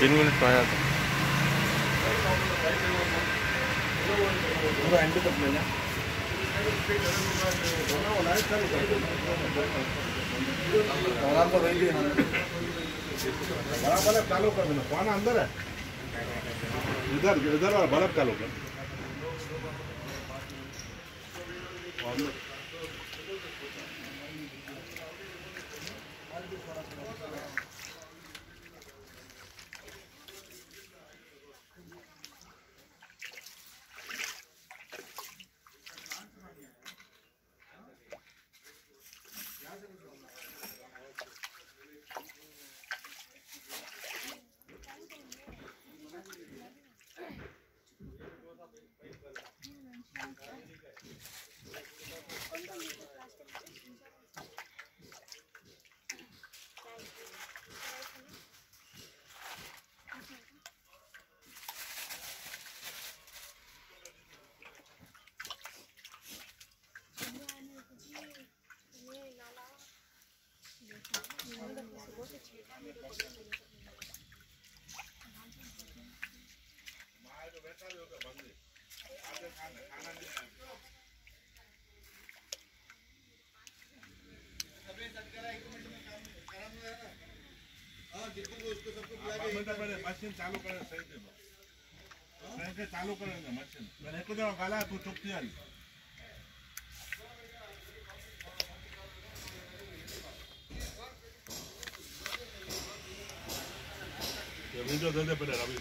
तीन मिनट तो आया था। बड़ा बल्ब चालू कर देना। कौन अंदर है। इधर इधर वाला बल्ब चालू कर। मशीन चालू करे सही दे सही के चालू कर मशीन मैंने एक दफ़ा गाला तू चुप थी आई वीडियो दे दे पहले रवि